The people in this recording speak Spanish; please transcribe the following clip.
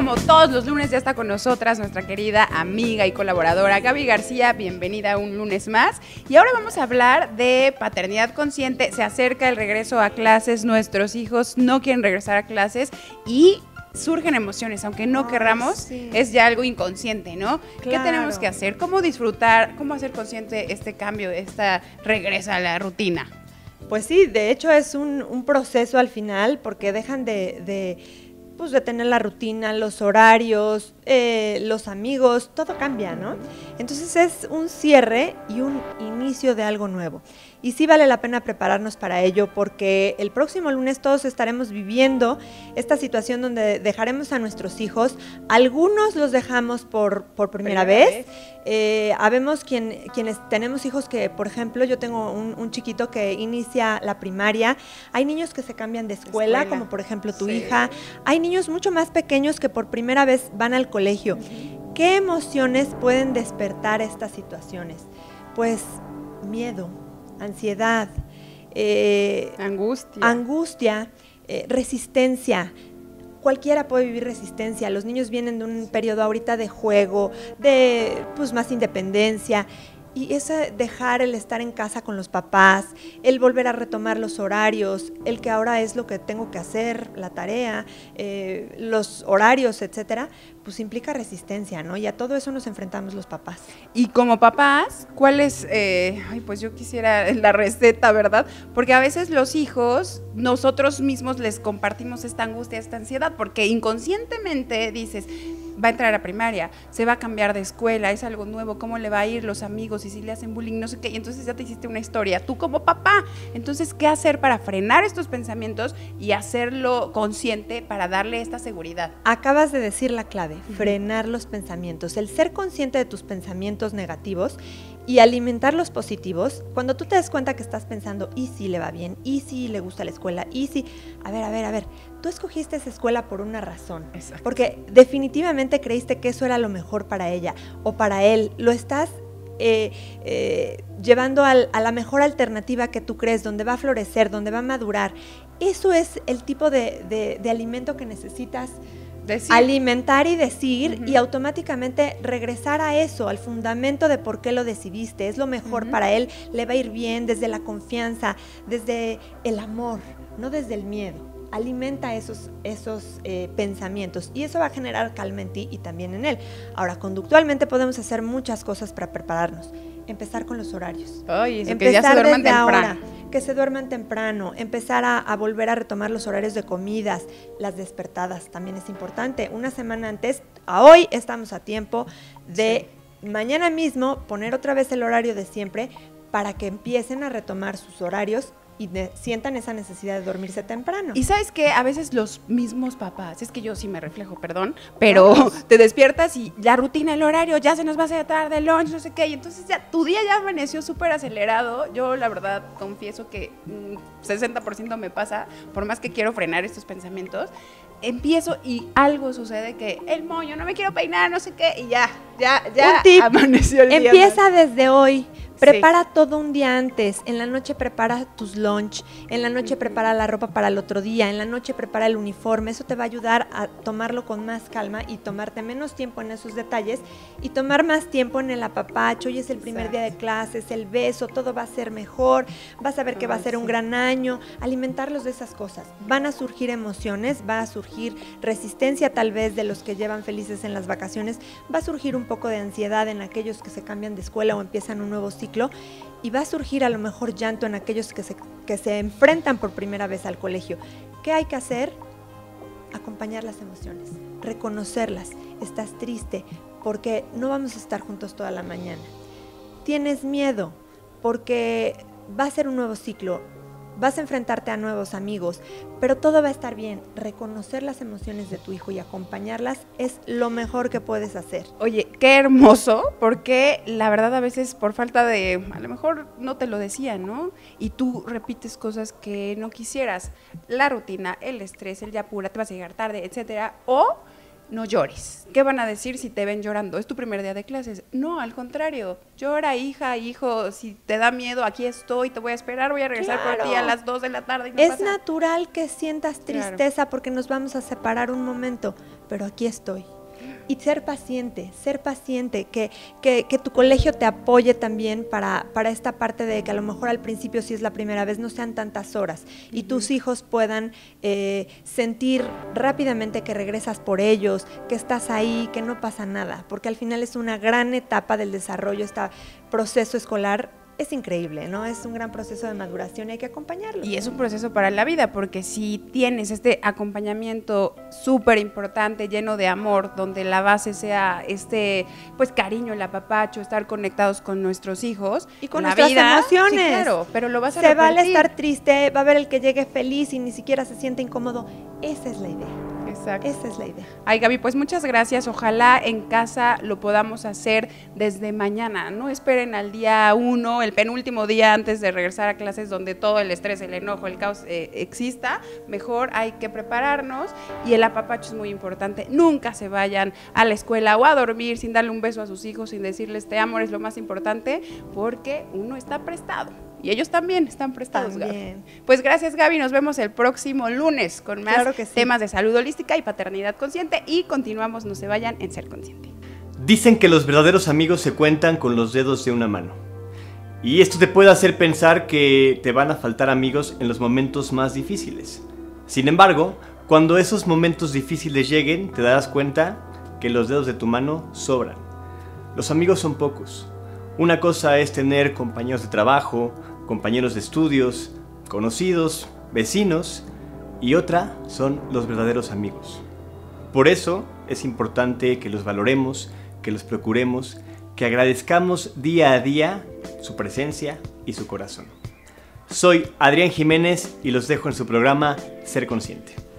como todos los lunes ya está con nosotras nuestra querida amiga y colaboradora Gaby García. Bienvenida un lunes más. Y ahora vamos a hablar de paternidad consciente. Se acerca el regreso a clases. Nuestros hijos no quieren regresar a clases y surgen emociones, aunque no querramos, es ya algo inconsciente, ¿no? ¿Qué tenemos que hacer? ¿Cómo disfrutar? ¿Cómo hacer consciente este cambio, esta regresa a la rutina? Pues sí, de hecho es un, proceso al final porque dejan de pues, de tener la rutina, los horarios, eh, los amigos, todo cambia, ¿no? Entonces es un cierre y un inicio de algo nuevo. Y sí vale la pena prepararnos para ello porque el próximo lunes todos estaremos viviendo esta situación donde dejaremos a nuestros hijos. Algunos los dejamos por, primera, vez. Eh, habemos quien, quienes tenemos hijos que, por ejemplo, yo tengo un, chiquito que inicia la primaria. Hay niños que se cambian de escuela, como por ejemplo tu hija. Hay niños mucho más pequeños que por primera vez van al colegio. ¿Qué emociones pueden despertar estas situaciones? Pues miedo, ansiedad, eh, angustia, angustia eh, resistencia. Cualquiera puede vivir resistencia. Los niños vienen de un periodo ahorita de juego, de pues más independencia. Y ese dejar el estar en casa con los papás, el volver a retomar los horarios, el que ahora es lo que tengo que hacer, la tarea, eh, los horarios, etcétera, pues implica resistencia, ¿no? Y a todo eso nos enfrentamos los papás. Y como papás, ¿cuál es, eh, ay, pues yo quisiera la receta, ¿verdad? Porque a veces los hijos, nosotros mismos les compartimos esta angustia, esta ansiedad, porque inconscientemente dices, va a entrar a primaria, se va a cambiar de escuela, es algo nuevo, cómo le va a ir los amigos y si le hacen bullying, no sé qué, y entonces ya te hiciste una historia, tú como papá. Entonces, ¿qué hacer para frenar estos pensamientos y hacerlo consciente para darle esta seguridad? Acabas de decir la clave, frenar los pensamientos, el ser consciente de tus pensamientos negativos y alimentar los positivos, cuando tú te das cuenta que estás pensando, y si le va bien, y si le gusta la escuela, y si, a ver, a ver, a ver, tú escogiste esa escuela por una razón, porque definitivamente creíste que eso era lo mejor para ella o para él, lo estás eh, eh, llevando a la mejor alternativa que tú crees, donde va a florecer, donde va a madurar. Eso es el tipo de, de alimento que necesitas alimentar y decir y automáticamente regresar a eso, al fundamento de por qué lo decidiste. Es lo mejor para él, le va a ir bien desde la confianza, desde el amor, no desde el miedo. Alimenta esos, esos eh, pensamientos y eso va a generar calma en ti y también en él. Ahora, conductualmente podemos hacer muchas cosas para prepararnos. Empezar con los horarios. Empezar que ya se duerman temprano que se duerman temprano, empezar a, volver a retomar los horarios de comidas, las despertadas también es importante. Una semana antes, a hoy estamos a tiempo de mañana mismo poner otra vez el horario de siempre para que empiecen a retomar sus horarios y sientan esa necesidad de dormirse temprano. Y sabes que a veces los mismos papás, es que yo sí me reflejo, perdón, pero te despiertas y la rutina, el horario, ya se nos va a hacer tarde, el lunch, no sé qué, y entonces ya tu día ya amaneció súper acelerado. Yo la verdad confieso que 60% mm, me pasa, por más que quiero frenar estos pensamientos, empiezo y algo sucede que el moño, no me quiero peinar, no sé qué, y ya, ya, ya amaneció el día. Empieza desde hoy. Prepara todo un día antes. En la noche prepara tus lunch. En la noche prepara la ropa para el otro día. En la noche prepara el uniforme. Eso te va a ayudar a tomarlo con más calma y tomarte menos tiempo en esos detalles y tomar más tiempo en el apapacho. Hoy es el primer día de clases, el beso, todo va a ser mejor. Vas a ver que va a ser un gran año. Alimentarlos de esas cosas. Van a surgir emociones, va a surgir resistencia tal vez de los que llevan felices en las vacaciones. Va a surgir un poco de ansiedad en aquellos que se cambian de escuela o empiezan un nuevo ciclo y va a surgir a lo mejor llanto en aquellos que se, que se enfrentan por primera vez al colegio. ¿Qué hay que hacer? Acompañar las emociones, reconocerlas. Estás triste porque no vamos a estar juntos toda la mañana. Tienes miedo porque va a ser un nuevo ciclo vas a enfrentarte a nuevos amigos, pero todo va a estar bien. Reconocer las emociones de tu hijo y acompañarlas es lo mejor que puedes hacer. Oye, qué hermoso, porque la verdad a veces por falta de, a lo mejor no te lo decían, ¿no? Y tú repites cosas que no quisieras. La rutina, el estrés, el ya pura, te vas a llegar tarde, etcétera. O no llores. ¿Qué van a decir si te ven llorando? Es tu primer día de clases. No, al contrario. Llora, hija, hijo. Si te da miedo, aquí estoy, te voy a esperar, voy a regresar por ti a las 2 de la tarde. es natural que sientas tristeza porque nos vamos a separar un momento, pero aquí estoy y ser paciente, ser paciente, que, que, tu colegio te apoye también para, para, esta parte de que a lo mejor al principio, si es la primera vez, no sean tantas horas y tus hijos puedan eh, sentir rápidamente que regresas por ellos, que estás ahí, que no pasa nada, porque al final es una gran etapa del desarrollo, este proceso escolar es increíble, ¿no? Es un gran proceso de maduración y hay que acompañarlo. Y es un proceso para la vida, porque si tienes este acompañamiento súper importante, lleno de amor, donde la base sea este, pues cariño, el apapacho, estar conectados con nuestros hijos. Y con nuestras emociones. claro, pero lo vas a Se vale estar triste, va a haber el que llegue feliz y ni siquiera se siente incómodo. Esa es la idea. Exacto. Esa es la idea. Ay, Gaby, pues muchas gracias. Ojalá en casa lo podamos hacer desde mañana. No esperen al día uno, el penúltimo día antes de regresar a clases donde todo el estrés, el enojo, el caos eh, exista. Mejor hay que prepararnos y el apapacho es muy importante. Nunca se vayan a la escuela o a dormir sin darle un beso a sus hijos, sin decirles te amo, es lo más importante, porque uno está prestado. Y ellos también están prestados, también. Pues gracias, Gaby. Nos vemos el próximo lunes con más temas de salud holística y paternidad consciente. Y continuamos, no se vayan en Ser Consciente. Dicen que los verdaderos amigos se cuentan con los dedos de una mano. Y esto te puede hacer pensar que te van a faltar amigos en los momentos más difíciles. Sin embargo, cuando esos momentos difíciles lleguen, te darás cuenta que los dedos de tu mano sobran. Los amigos son pocos. Una cosa es tener compañeros de trabajo, compañeros de estudios, conocidos, vecinos, y otra son los verdaderos amigos. Por eso es importante que los valoremos, que los procuremos, que agradezcamos día a día su presencia y su corazón. Soy Adrián Jiménez y los dejo en su programa Ser Consciente.